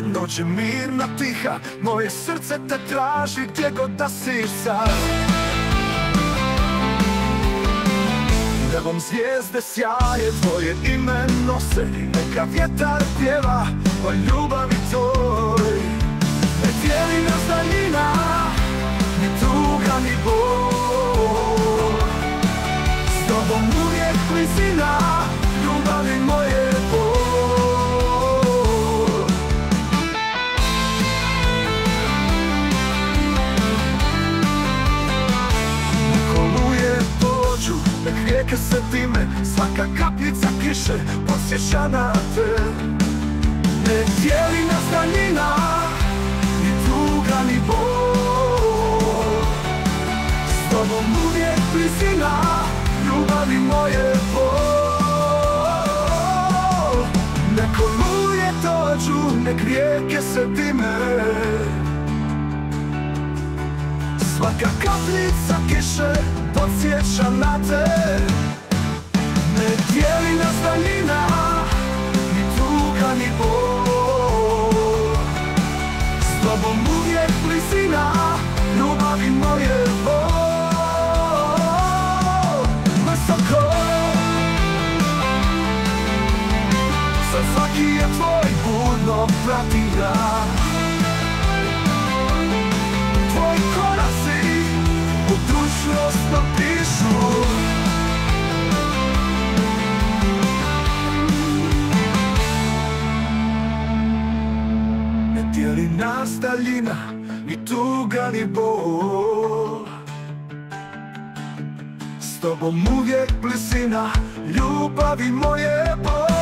dođe mirna tiha Moje srce te traži gdje god da si sad. Nebom zvijezde sjaje, tvoje ime nose Neka vjetar pjeva o ljubavi toj rijeke se dime Svaka kapljica kiše podsjeća na te Ne dijeli nas daljina, ni tuga ni bol. S tobom uvijek blizina, ljubavi moje bol. Nek oluje dođu, nek rijeke se dime Svaka kaplica kiše podsjeća na te. Ne dijeli nas daljina Ni tuga ni bol. S tobom uvijek blizina Ljubavi moje bol. Visoko Sad svaki je tvoj budno prati ja nas daljina, ni tuga ni bol. S tobom uvijek blizina, ljubavi moje bol